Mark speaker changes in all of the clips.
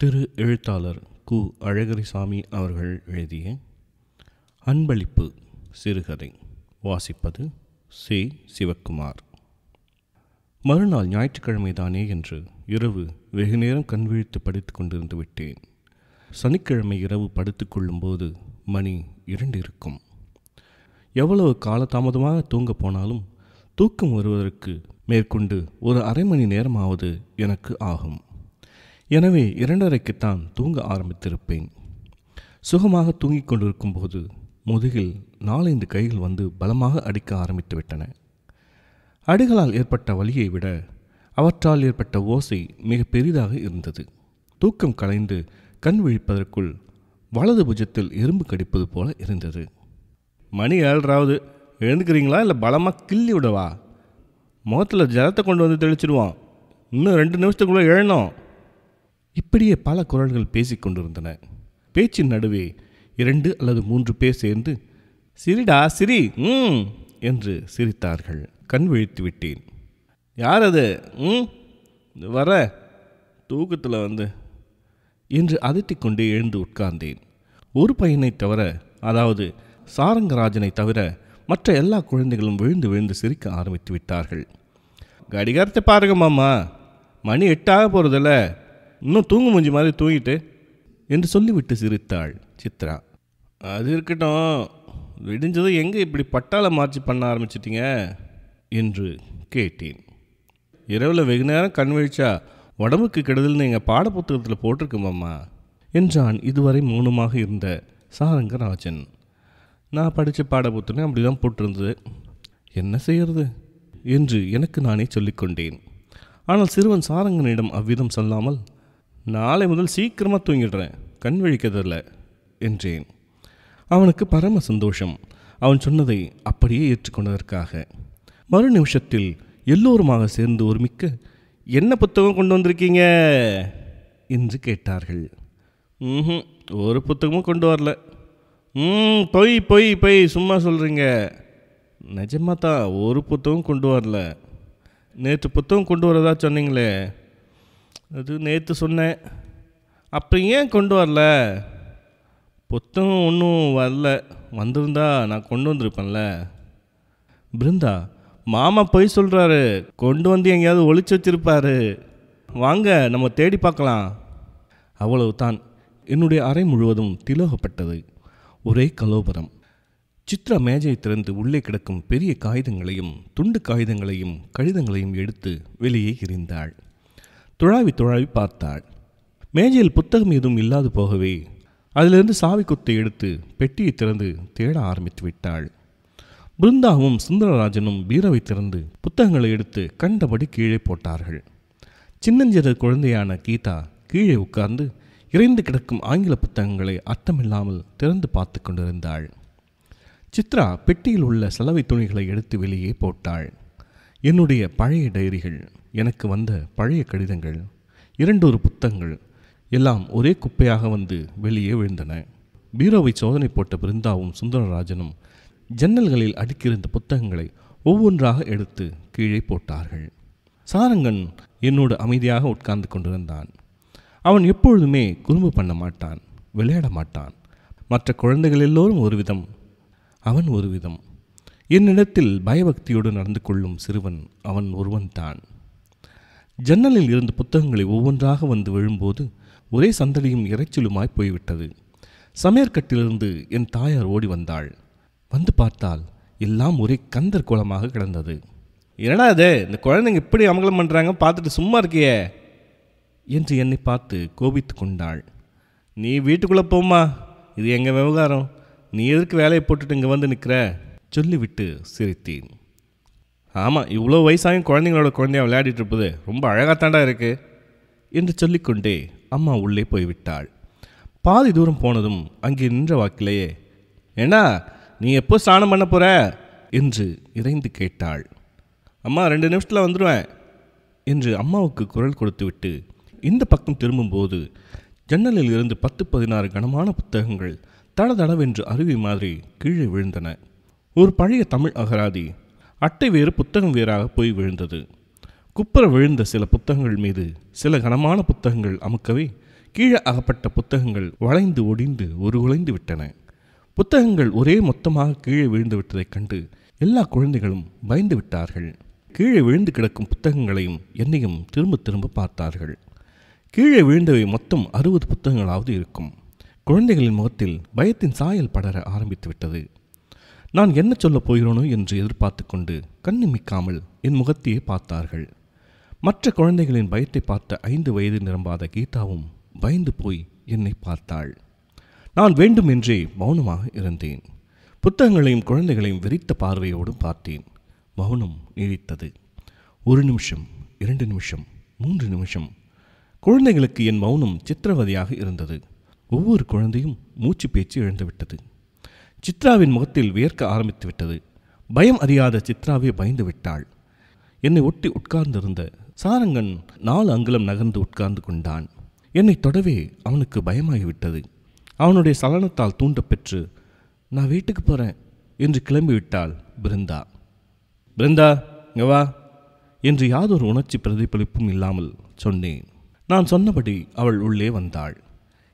Speaker 1: திரு எழுத்தாளர் கு. அழகரிசாமி அவர்கள் எழுதிய அன்பளிப்பு சிறுகதை வாசிப்பது சி. சிவக்குமார். மறுநாள் ஞாயிற்றுக்கிழமை தானே என்று இரவு வெகுநேரம் நேரம் கண்விழித்து படித்து கொண்டிருந்து விட்டேன். சனிக்கிழமை இரவு படுத்துக்கொள்ளும்போது மணி இரண்டு இருக்கும் எவ்வளவு காலதாமதமாக தூங்கப் போனாலும் தூக்கம் வருவதற்கு மேற்கொண்டு ஒரு அரை மணி நேரமாவது எனக்கு ஆகும். எனவே இரண்டரைக்குத்தான் தூங்க ஆரம்பித்திருப்பேன். சுகமாக தூங்கிக் கொண்டிருக்கும் போது முதுகில் நாலைந்து கைகள் வந்து பலமாக அடிக்க ஆரம்பித்து விட்டன அடிகளால் ஏற்பட்ட வலியை விட அவற்றால் ஏற்பட்ட ஓசை மிக பெரிதாக இருந்தது. தூக்கம் கலைந்து கண் விழிப்பதற்குள் வலது புஜத்தில் எறும்பு கடிப்பது போல இருந்தது. மணி ஏழராவது. எழுந்துக்கிறீங்களா இல்லை பலமாக கிள்ளி விடவா? முகத்தில் ஜலத்தை கொண்டு வந்து தெளிச்சிடுவான். இன்னும் ரெண்டு நிமிஷத்துக்குள்ளே எழணும். இப்படியே பல குரல்கள் பேசிக்கொண்டிருந்தன பேச்சின் நடுவே இரண்டு அல்லது மூன்று பேர் சேர்ந்து சிரிடா சிரி ம் என்று சிரித்தார்கள். கண் விழித்து விட்டேன். யார் அது? ம் வர தூக்கத்தில் வந்து. என்று அதட்டிக்கொண்டே எழுந்து உட்கார்ந்தேன். ஒரு பையனை தவிர அதாவது சாரங்கராஜனை தவிர மற்ற எல்லா குழந்தைகளும் விழுந்து விழுந்து சிரிக்க ஆரம்பித்து விட்டார்கள். கடிகாரத்தை பாருங்க மாமா. மணி எட்டாக போகிறதில்ல இன்னும் தூங்கு மூஞ்சி மாதிரி தூங்கிட்டு என்று சொல்லிவிட்டு சிரித்தாள் சித்ரா. அது இருக்கட்டும். விடிஞ்சதும் எங்கே இப்படி பட்டாள மார்ச்சி பண்ண ஆரம்பிச்சிட்டீங்க? என்று கேட்டேன். இரவில் வெகு நேரம் கண் விழிச்சா உடம்புக்கு கெடுதல்னு எங்கள் பாடப்புத்தகத்தில் போட்டிருக்குமாம்மா என்றான் இதுவரை மௌனமாக இருந்த சாரங்கராஜன். நான் படித்த பாடப்புத்தகம் அப்படி தான் போட்டிருந்தது. என்ன செய்கிறது என்று எனக்கு நானே சொல்லிக்கொண்டேன். ஆனால் சிறுவன் சாரங்கனிடம் அவ்விதம் சொல்லாமல் நாளை முதல் சீக்கிரமாக தூங்கிடுறேன். கண் விழிக்கிறதில்ல என்றேன். அவனுக்கு பரம சந்தோஷம். அவன் சொன்னதை அப்படியே ஏற்றுக்கொண்டதற்காக. மறு நிமிஷத்தில் எல்லோருமாக சேர்ந்து ஒருமிக்க என்ன புத்தகம் கொண்டு வந்திருக்கீங்க? என்று கேட்டார்கள். ம் ஒரு புத்தகமும் கொண்டு வரல. ம் பொய் பொய் பொய் சும்மா சொல்கிறீங்க நிஜமாக தான் ஒரு புத்தகம் கொண்டு வரல. நேற்று புத்தகம் கொண்டு வரதா சொன்னீங்களே. அது நேற்று சொன்னேன். அப்புறம் ஏன் கொண்டு வரல? புத்தகம் ஒன்றும் வரல. வந்திருந்தா நான் கொண்டு வந்திருப்பேன்ல. பிருந்தா மாமா போய் சொல்கிறாரு கொண்டு வந்து எங்கேயாவது ஒழிச்சு வச்சிருப்பாரு. வாங்க நம்ம தேடி பார்க்கலாம். அவ்வளவு தான் என்னுடைய அறை முழுவதும் திலோகப்பட்டது. ஒரே கலோபரம். சித்ரா மேஜை திறந்து உள்ளே கிடக்கும் பெரிய காகிதங்களையும் துண்டு காகிதங்களையும் கடிதங்களையும் எடுத்து வெளியே எரிந்தாள் துழாவி துழாவி பார்த்தாள். மேஜையில் புத்தகம் எதுவும் இல்லாது போகவே அதிலிருந்து சாவி குத்தை எடுத்து பெட்டியை திறந்து தேட ஆரம்பித்து விட்டாள். பிருந்தாவும் சுந்தரராஜனும் பீரவை திறந்து புத்தகங்களை எடுத்து கண்டபடி கீழே போட்டார்கள். சின்னஞ்சிறு குழந்தையான கீதா கீழே உட்கார்ந்து இறைந்து கிடக்கும் ஆங்கில புத்தகங்களை அர்த்தமில்லாமல் திறந்து பார்த்து கொண்டிருந்தாள். சித்ரா பெட்டியில் உள்ள சலவை துணிகளை எடுத்து வெளியே போட்டாள். என்னுடைய பழைய டைரிகள். எனக்கு வந்த பழைய கடிதங்கள் இரண்டொரு புத்தகங்கள் எல்லாம் ஒரே குப்பையாக வந்து வெளியே விழுந்தன. பீரோவை சோதனை போட்ட பிருந்தாவும் சுந்தரராஜனும் ஜன்னல்களில் அடுக்கியிருந்த புத்தகங்களை ஒவ்வொன்றாக எடுத்து கீழே போட்டார்கள். சாரங்கன் என்னோடு அமைதியாக உட்கார்ந்து கொண்டிருந்தான். அவன் எப்பொழுதுமே குறும்பு பண்ண மாட்டான் விளையாட மாட்டான். மற்ற குழந்தைகள் எல்லோரும் ஒரு விதம் அவன் ஒரு விதம் என்னிடத்தில் பயபக்தியோடு நடந்து கொள்ளும் சிறுவன் அவன் ஒருவன்தான். ஜன்னலில் இருந்த புத்தகங்களை ஒவ்வொன்றாக வந்து விழும்போது ஒரே சந்தடியும் இறைச்சலுமாய் போய்விட்டது. சமையற்கட்டிலிருந்து என் தாயார் ஓடி வந்தாள். வந்து பார்த்தால் எல்லாம் ஒரே கந்தர் கோலமாக கிடந்தது. என்னடா அது இந்த குழந்தைங்க இப்படி அமங்கலம் பண்ணுறாங்க பார்த்துட்டு சும்மா இருக்கியே? என்று என்னை பார்த்து கோபித்து கொண்டாள். நீ வீட்டுக்குள்ளே போம்மா. இது எங்கள் விவகாரம்? நீ எதற்கு வேலையை போட்டுட்டு இங்கே வந்து நிற்கிற சொல்லிவிட்டு சிரித்தேன். ஆமாம் இவ்வளோ வயசாயும் குழந்தைங்களோட குழந்தைய விளையாடிட்டு இருப்பது ரொம்ப அழகாத்தாண்டா இருக்கு என்று சொல்லிக்கொண்டே அம்மா உள்ளே போய்விட்டாள். பாதி தூரம் போனதும் அங்கே நின்ற வாக்கிலேயே ஏண்டா நீ எப்போ ஸ்நானம் பண்ண போகிற என்று இறைந்து கேட்டாள். அம்மா ரெண்டு நிமிஷத்தில் வந்துடுவேன் என்று அம்மாவுக்கு குரல் கொடுத்துவிட்டு இந்த பக்கம் திரும்பும்போது ஜன்னலில் இருந்து பத்து பதினாறு கனமான புத்தகங்கள் தடதடவென்று அருவி மாதிரி கீழே விழுந்தன. ஒரு பழைய தமிழ் அகராதி அட்டை வேறு புத்தகம் வேறாக போய் விழுந்தது. குப்புற விழுந்த சில புத்தகங்கள் மீது சில கனமான புத்தகங்கள் அமுக்கவே கீழே அகப்பட்ட புத்தகங்கள் வளைந்து ஒடிந்து உருகுலைந்து விட்டன. புத்தகங்கள் ஒரே மொத்தமாக கீழே விழுந்து விட்டதைக் கண்டு எல்லா குழந்தைகளும் பயந்து விட்டார்கள். கீழே விழுந்து கிடக்கும் புத்தகங்களையும் என்னையும் திரும்ப திரும்ப பார்த்தார்கள். கீழே விழுந்தவை மொத்தம் அறுபது புத்தகங்களாவது இருக்கும். குழந்தைகளின் முகத்தில் பயத்தின் சாயல் படர ஆரம்பித்து விட்டது. நான் என்ன சொல்லப் போகிறோனோ என்று எதிர்பார்த்து கொண்டு கண்ணிமிக்காமல் என் முகத்தையே பார்த்தார்கள். மற்ற குழந்தைகளின் பயத்தை பார்த்த ஐந்து வயது நிரம்பாத கீதாவும் பயந்து போய் என்னை பார்த்தாள். நான் வேண்டுமென்றே மௌனமாக இருந்தேன். புத்தகங்களையும் குழந்தைகளையும் விரித்த பார்வையோடு பார்த்தேன். மௌனம் நீடித்தது. ஒரு நிமிஷம் இரண்டு நிமிஷம் மூன்று நிமிஷம். குழந்தைகளுக்கு என் மௌனம் சித்திரவதையாக இருந்தது. ஒவ்வொரு குழந்தையும் மூச்சு பேச்சு இழந்துவிட்டது. சித்ராவின் முகத்தில் வியர்க்க ஆரம்பித்து விட்டது. பயம் அறியாத சித்ராவே பயந்து விட்டாள். என்னை ஒட்டி உட்கார்ந்திருந்த சாரங்கன் நாலு அங்குலம் நகர்ந்து உட்கார்ந்து கொண்டான். என்னை தொடவே அவனுக்கு பயமாகிவிட்டது அவனுடைய சலனத்தால் தூண்டப்பெற்று நான் வீட்டுக்கு போகிறேன் என்று கிளம்பிவிட்டாள் பிருந்தா. பிருந்தா இங்க வா என்று யாதொரு உணர்ச்சி பிரதிபலிப்பும் இல்லாமல் சொன்னேன். நான் சொன்னபடி அவள் உள்ளே வந்தாள்.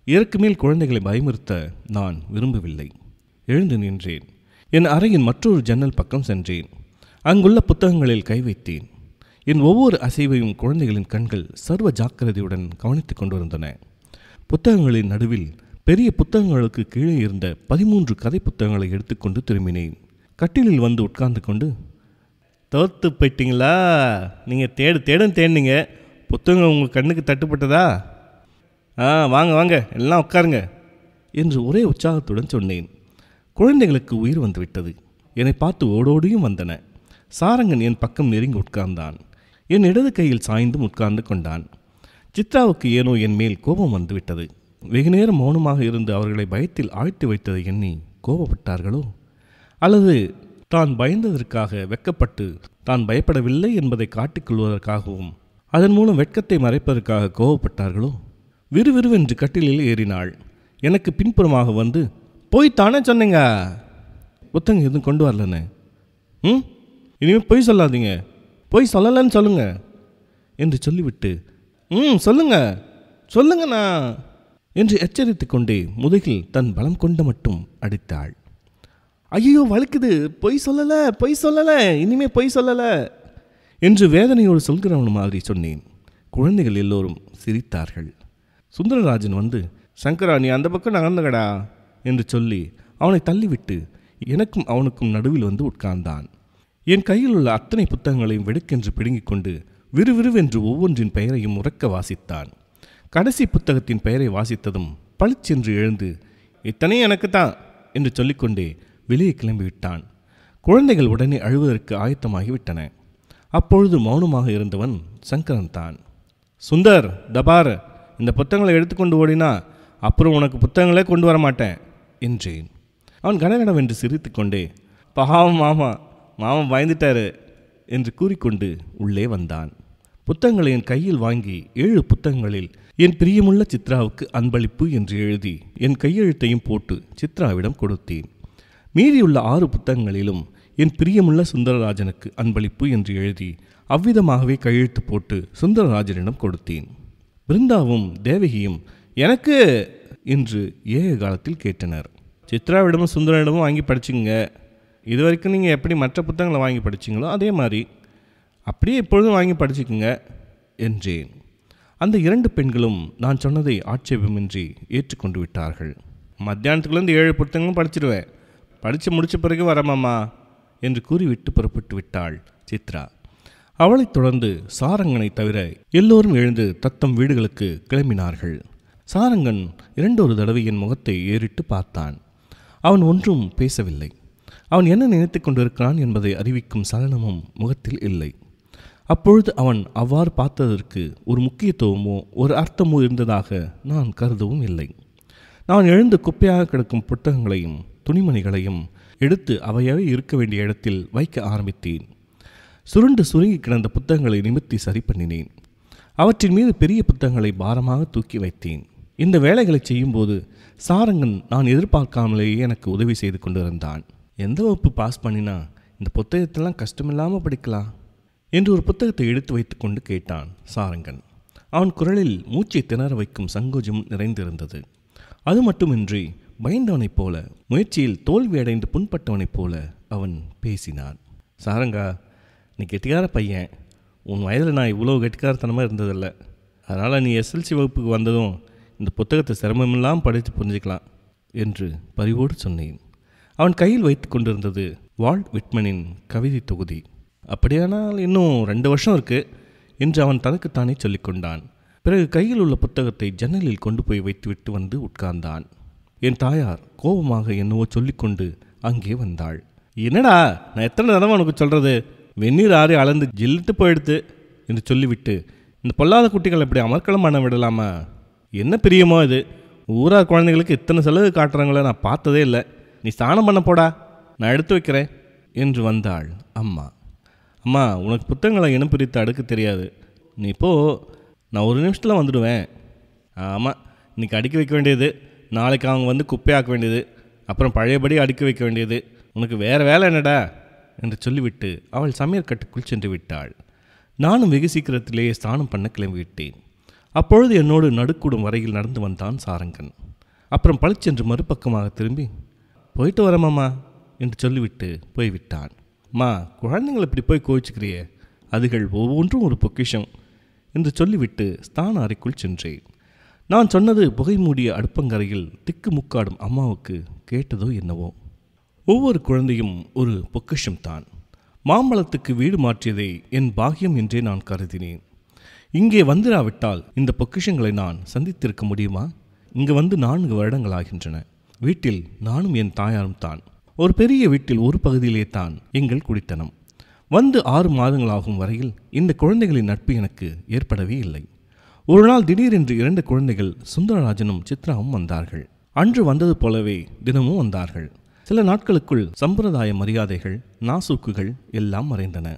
Speaker 1: இதற்கு மேல் குழந்தைகளை பயமுறுத்த நான் விரும்பவில்லை. எழுந்து நின்றேன். என் அறையின் மற்றொரு ஜன்னல் பக்கம் சென்றேன். அங்குள்ள புத்தகங்களில் கை வைத்தேன். என் ஒவ்வொரு அசைவையும் குழந்தைகளின் கண்கள் சர்வ ஜாக்கிரதையுடன் கவனித்துக் கொண்டிருந்தன. புத்தகங்களின் நடுவில் பெரிய புத்தகங்களுக்கு கீழே இருந்த பதிமூன்று கதை புத்தகங்களை எடுத்துக்கொண்டு திரும்பினேன். கட்டிலில் வந்து உட்கார்ந்து கொண்டு தோத்து போயிட்டீங்களா? நீங்கள் தேடு தேடும் தேடினீங்க. புத்தகம் உங்கள் கண்ணுக்கு தட்டுப்பட்டதா? ஆ வாங்க வாங்க. எல்லாம் உட்காருங்க. என்று ஒரே உற்சாகத்துடன் சொன்னேன். குழந்தைகளுக்கு உயிர் வந்துவிட்டது. என்னை பார்த்து ஓடோடியும் வந்தன. சாரங்கன் என் பக்கம் நெருங்கி உட்கார்ந்தான். என் இடது கையில் சாய்ந்தும் உட்கார்ந்து கொண்டான். சித்ராவுக்கு ஏனோ என் மேல் கோபம் வந்துவிட்டது. வெகு நேரம் மௌனமாக இருந்து அவர்களை பயத்தில் ஆழ்த்தி வைத்ததை எண்ணி கோபப்பட்டார்களோ? அல்லது தான் பயந்ததற்காக வெட்கப்பட்டு தான் பயப்படவில்லை என்பதை காட்டிக்கொள்வதற்காகவும் அதன் மூலம் வெட்கத்தை மறைப்பதற்காக கோபப்பட்டார்களோ? விறுவிறுவென்று கட்டிலில் ஏறினாள். எனக்கு பின்புறமாக வந்து போய் தானே சொன்னீங்க. புத்தகம் எதுவும் கொண்டு வரலன்னு ம்? இனிமேல் பொய் சொல்லாதீங்க. பொய் சொல்லலைன்னு சொல்லுங்க. என்று சொல்லிவிட்டு ம் சொல்லுங்க. சொல்லுங்கண்ணா. என்று எச்சரித்து கொண்டே முதுகில் தன் பலம் கொண்டு மட்டும் அடித்தாள். ஐயோ வலிக்குது. பொய் சொல்லலை பொய் சொல்லலை. இனிமே பொய் சொல்லலை. என்று வேதனையோடு சொல்கிறவன் மாதிரி சொன்னேன். குழந்தைகள் எல்லோரும் சிரித்தார்கள். சுந்தரராஜன் வந்து சங்கரா நீ அந்த பக்கம் நகர்ந்தகடா என்று சொல்லி அவனை தள்ளிவிட்டு எனக்கும் அவனுக்கும் நடுவில் வந்து உட்கார்ந்தான். என் கையில் உள்ள அத்தனை புத்தகங்களையும் வெடுக்கென்று பிடுங்கிக் கொண்டு விறுவிறுவென்று ஒவ்வொன்றின் பெயரையும் உறக்க வாசித்தான். கடைசி புத்தகத்தின் பெயரை வாசித்ததும் பளிச்சென்று எழுந்து இத்தனையும் எனக்கு தான் என்று சொல்லிக்கொண்டே வெளியே கிளம்பிவிட்டான். குழந்தைகள் உடனே அழுவதற்கு ஆயத்தமாகிவிட்டன. அப்பொழுது மௌனமாக இருந்தவன் சங்கரன் தான். சுந்தர் தபார் இந்த புத்தகங்களை எடுத்துக்கொண்டு ஓடினா அப்புறம் உனக்கு புத்தகங்களே கொண்டு வர மாட்டேன் என்றேன். அவன் கனகனவென்று சிரித்துக்கொண்டே பாவம் மாமா மாமா பயந்துட்டாரு என்று கூறிக்கொண்டு உள்ளே வந்தான். புத்தகங்களை என் கையில் வாங்கி ஏழு புத்தகங்களில் என் பிரியமுள்ள சித்ராவுக்கு அன்பளிப்பு என்று எழுதி என் கையெழுத்தையும் போட்டு சித்ராவிடம் கொடுத்தேன். மீதியுள்ள ஆறு புத்தகங்களிலும் என் பிரியமுள்ள சுந்தரராஜனுக்கு அன்பளிப்பு என்று எழுதி அவ்விதமாகவே கையெழுத்து போட்டு சுந்தரராஜனிடம் கொடுத்தேன். பிருந்தாவும் தேவகியும் எனக்கு? என்று ஏக காலத்தில் கேட்டனர். சித்ராவிடமும் சுந்தரனிடமும் வாங்கி படிச்சுங்க இது வரைக்கும் நீங்கள் எப்படி மற்ற புத்தகங்களை வாங்கி படிச்சீங்களோ அதே மாதிரி அப்படியே இப்பொழுதும் வாங்கி படிச்சுக்குங்க என்றேன். அந்த இரண்டு பெண்களும் நான் சொன்னதை ஆட்சேபமின்றி ஏற்றுக்கொண்டு விட்டார்கள். மத்தியானத்துக்குள்ளேருந்து ஏழு புத்தகங்களும் படிச்சிடுவேன் படித்து முடித்த பிறகு வரமாமா என்று கூறிவிட்டு புறப்பட்டு விட்டாள் சித்ரா. அவளைத் தொடர்ந்து சாரங்கனை தவிர எல்லோரும் எழுந்து தத்தம் வீடுகளுக்கு கிளம்பினார்கள். சாரங்கன் இரண்டொரு தடவை என் முகத்தை ஏறிட்டு பார்த்தான். அவன் ஒன்றும் பேசவில்லை. அவன் என்ன நினைத்து கொண்டிருக்கிறான் என்பதை அறிவிக்கும் சலனமும் முகத்தில் இல்லை. அப்பொழுது அவன் அவ்வாறு பார்த்ததற்கு ஒரு முக்கியத்துவமோ ஒரு அர்த்தமோ இருந்ததாக நான் கருதவும் இல்லை. நான் எழுந்து குப்பையாக கிடக்கும் புத்தகங்களையும் துணிமணிகளையும் எடுத்து அவையவே இருக்க வேண்டிய இடத்தில் வைக்க ஆரம்பித்தேன். சுருண்டு சுருங்கி கிடந்த புத்தகங்களை நிமித்தி சரி பண்ணினேன். அவற்றின் மீது பெரிய புத்தகங்களை பாரமாக தூக்கி வைத்தேன். இந்த வேலைகளை செய்யும்போது சாரங்கன் நான் எதிர்பார்க்காமலேயே எனக்கு உதவி செய்து கொண்டிருந்தான். எந்த வகுப்பு பாஸ் பண்ணினா இந்த புத்தகத்தெல்லாம் கஷ்டமில்லாமல் படிக்கலாம் என்று ஒரு புத்தகத்தை எடுத்து வைத்துக்கொண்டு கேட்டான் சாரங்கன். அவன் குரலில் மூச்சை திணற வைக்கும் சங்கோஜம் நிறைந்திருந்தது. அது மட்டுமின்றி பயந்தவனைப் போல முயற்சியில் தோல்வியடைந்து புண்பட்டவனைப் போல அவன் பேசினான். சாரங்கா நீ கெட்டிக்கார பையன். உன் வயதில் நான் இவ்வளோ கெட்டிக்காரத்தனமாக இருந்ததில்லை. அதனால் நீ எஸ்எல்சி வகுப்புக்கு வந்ததும் இந்த புத்தகத்தை சிரமமெல்லாம் படித்து புரிஞ்சுக்கலாம் என்று பரிவோடு சொன்னேன். அவன் கையில் வைத்து கொண்டிருந்தது வால்ட் விட்மனின் கவிதை தொகுதி. அப்படியானால் இன்னும் ரெண்டு வருஷம் இருக்கு என்று அவன் தனக்குத்தானே சொல்லிக்கொண்டான். பிறகு கையில் உள்ள புத்தகத்தை ஜன்னலில் கொண்டு போய் வைத்துவிட்டு வந்து உட்கார்ந்தான். என் தாயார் கோபமாக என்னவோ சொல்லிக்கொண்டு அங்கே வந்தாள். என்னடா நான் எத்தனை தடவை உனக்கு சொல்கிறது வெந்நீர் ஆறி அளந்து ஜில்லிட்டு போயிடுத்து என்று சொல்லிவிட்டு இந்த பொல்லாத குட்டிகள் இப்படி அமர்க்களம் பண்ண விடலாமா? என்ன பிரியமோ இது? ஊரார் குழந்தைகளுக்கு இத்தனை செலவு காட்டுறாங்களே நான் பார்த்ததே இல்லை. நீ ஸ்நானம் பண்ண போடா. நான் எடுத்து வைக்கிறேன். என்று வந்தாள் அம்மா. அம்மா உனக்கு புத்தகங்களை இனம் பிரித்து அடுக்க தெரியாது. நீ இப்போ நான் ஒரு நிமிஷத்தில் வந்துடுவேன். ஆமாம் இன்னைக்கு அடுக்கி வைக்க வேண்டியது. நாளைக்கு அவங்க வந்து குப்பையாக்க வேண்டியது. அப்புறம் பழையபடி அடுக்கி வைக்க வேண்டியது. உனக்கு வேறு வேலை என்னடா? என்று சொல்லிவிட்டு அவள் சமையற்கட்டுக்குள் சென்று விட்டாள். நானும் வெகு சீக்கிரத்திலேயே ஸ்நானம் பண்ண கிளம்பிவிட்டேன். அப்பொழுது என்னோடு நடுக்கூடும் வரையில் நடந்து வந்தான் சாரங்கன். அப்புறம் பளிச்சென்று மறுபக்கமாக திரும்பி போயிட்டு வரமாம்மா என்று சொல்லிவிட்டு போய்விட்டான். மா குழந்தைங்களை இப்படி போய் கோவிச்சுக்கிறியே அதுகள் ஒவ்வொன்றும் ஒரு பொக்கிஷம் என்று சொல்லிவிட்டு ஸ்தான அறைக்குள் சென்றேன். நான் சொன்னது புகை மூடிய அடுப்பங்கரையில் திக்கு முக்காடும் அம்மாவுக்கு கேட்டதோ என்னவோ. ஒவ்வொரு குழந்தையும் ஒரு பொக்கிஷம்தான். மாம்பழத்துக்கு வீடு மாற்றியதை என் பாக்கியம் என்றே நான் கருதினேன். இங்கே வந்துராவிட்டால் இந்த பொக்கிஷங்களை நான் சந்தித்திருக்க முடியுமா? இங்கு வந்து நான்கு வருடங்கள் ஆகின்றன வீட்டில் நானும் என் தாயாரும் தான். ஒரு பெரிய வீட்டில் ஒரு பகுதியிலே தான் எங்கள் குடித்தனம். வந்து ஆறு மாதங்களாகும் வரையில் இந்த குழந்தைகளின் நட்பு எனக்கு ஏற்படவே இல்லை. ஒரு நாள் திடீரென்று இரண்டு குழந்தைகள் சுந்தரராஜனும் சித்ராவும் வந்தார்கள். அன்று வந்தது போலவே தினமும் வந்தார்கள். சில நாட்களுக்குள் சம்பிரதாய மரியாதைகள் நாசூக்குகள் எல்லாம் மறைந்தன.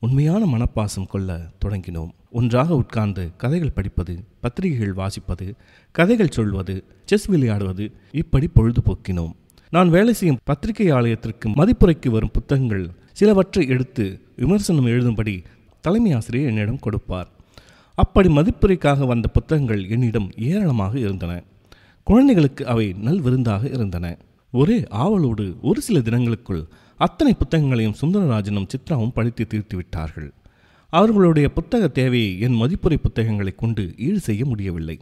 Speaker 1: உண்மையான மனப்பாசம் கொள்ள தொடங்கினோம். ஒன்றாக உட்கார்ந்து கதைகள் படிப்பது பத்திரிகைகள் வாசிப்பது கதைகள் சொல்வது செஸ் விளையாடுவது இப்படி பொழுதுபோக்கினோம். நான் வேலை செய்யும் பத்திரிகை ஆலயத்திற்கு மதிப்புரைக்கு வரும் புத்தகங்கள் சிலவற்றை எடுத்து விமர்சனம் எழுதும்படி தலைமை ஆசிரியர் என்னிடம் கொடுப்பார். அப்படி மதிப்புரைக்காக வந்த புத்தகங்கள் என்னிடம் ஏராளமாக இருந்தன. குழந்தைகளுக்கு அவை நல் விருந்தாக இருந்தன. ஒரே ஆவலோடு ஒரு சில தினங்களுக்குள் அத்தனை புத்தகங்களையும் சுந்தரராஜனும் சித்ராவும் படித்து தீர்த்து விட்டார்கள் அவர்களுடைய புத்தக தேவையை என் மதிப்புரை புத்தகங்களை கொண்டு ஈடு செய்ய முடியவில்லை.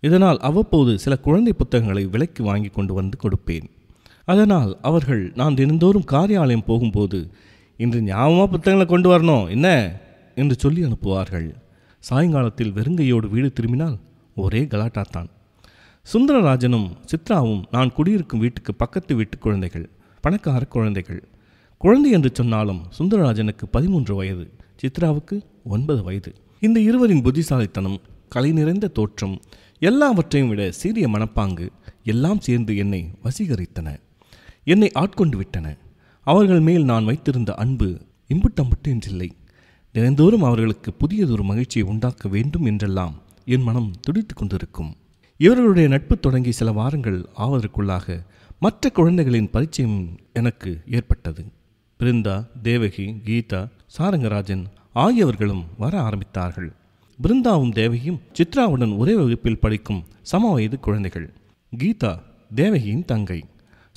Speaker 1: இதனால் அவ்வப்போது சில குழந்தை புத்தகங்களை விலைக்கு வாங்கி கொண்டு வந்து கொடுப்பேன். அதனால் அவர்கள் நான் தினந்தோறும் காரியாலயம் போகும்போது இன்று ஞாபகமாக புத்தகங்களை கொண்டு வரணும் என்ன? என்று சொல்லி அனுப்புவார்கள். சாயங்காலத்தில் வெறுங்கையோடு வீடு திரும்பினால் ஒரே கலாட்டாத்தான். சுந்தரராஜனும் சித்ராவும் நான் குடியிருக்கும் வீட்டுக்கு பக்கத்து வீட்டு குழந்தைகள் பணக்கார குழந்தைகள். குழந்தை என்று சொன்னாலும் சுந்தரராஜனுக்கு பதிமூன்று வயது. சித்ராவுக்கு ஒன்பது வயது. இந்த இருவரின் புத்திசாலித்தனம் கலை நிறைந்த தோற்றம் எல்லாவற்றையும் விட சீரிய மனப்பாங்கு எல்லாம் சேர்ந்து என்னை வசீகரித்தன. என்னை ஆட்கொண்டு விட்டன. அவர்கள் மேல் நான் வைத்திருந்த அன்பு இம்புட்டம்புட்டு என்றில்லை தினந்தோறும் அவர்களுக்கு புதியதொரு மகிழ்ச்சியை உண்டாக்க வேண்டும் என்றெல்லாம் என் மனம் துடித்து கொண்டிருக்கும். இவர்களுடைய நட்பு தொடங்கி சில வாரங்கள் ஆவதற்குள்ளாக மற்ற குழந்தைகளின் பரிச்சயம் எனக்கு ஏற்பட்டது. பிருந்தா தேவகி கீதா சாரங்கராஜன் ஆகியவர்களும் வர ஆரம்பித்தார்கள். பிருந்தாவும் தேவகியும் சித்ராவுடன் ஒரே வகுப்பில் படிக்கும் சம வயது குழந்தைகள். கீதா தேவகியின் தங்கை.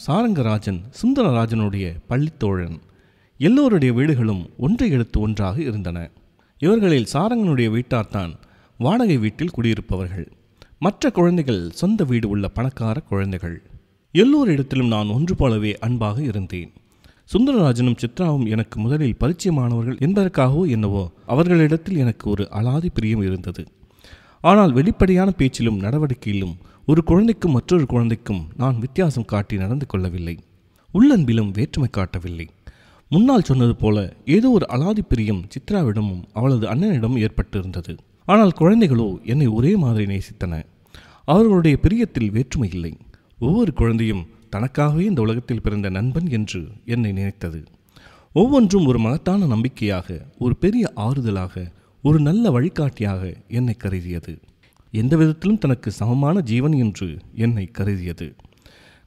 Speaker 1: சாரங்கராஜன் சுந்தரராஜனுடைய பள்ளித்தோழன். எல்லோருடைய வீடுகளும் ஒன்றை எடுத்து ஒன்றாக இருந்தன. இவர்களில் சாரங்கனுடைய வீட்டார்தான் வாடகை வீட்டில் குடியிருப்பவர்கள். மற்ற குழந்தைகள் சொந்த வீடு உள்ள பணக்கார குழந்தைகள். எல்லோரிடத்திலும் நான் ஒன்று போலவே அன்பாக இருந்தேன். சுந்தரராஜனும் சித்ராவும் எனக்கு முதலில் பரிச்சயமானவர்கள் என்பதற்காகவோ என்னவோ அவர்களிடத்தில் எனக்கு ஒரு அலாதி பிரியம் இருந்தது. ஆனால் வெளிப்படையான பேச்சிலும் நடவடிக்கையிலும் ஒரு குழந்தைக்கும் மற்றொரு குழந்தைக்கும் நான் வித்தியாசம் காட்டி நடந்து கொள்ளவில்லை. உள்ளன்பிலும் வேற்றுமை காட்டவில்லை. முன்னால் சொன்னது போல ஏதோ ஒரு அலாதி பிரியம் சித்ராவிடமும் அவளது அண்ணனிடமும் ஏற்பட்டிருந்தது. ஆனால் குழந்தைகளோ என்னை ஒரே மாதிரி நேசித்தன. அவர்களுடைய பிரியத்தில் வேற்றுமை இல்லை. ஒவ்வொரு குழந்தையும் தனக்காகவே இந்த உலகத்தில் பிறந்த நண்பன் என்று என்னை நினைத்தது. ஒவ்வொன்றும் ஒரு மகத்தான நம்பிக்கையாக ஒரு பெரிய ஆறுதலாக ஒரு நல்ல வழிகாட்டியாக என்னை கருதியது. எந்த விதத்திலும் தனக்கு சமமான ஜீவன் என்று என்னை கருதியது.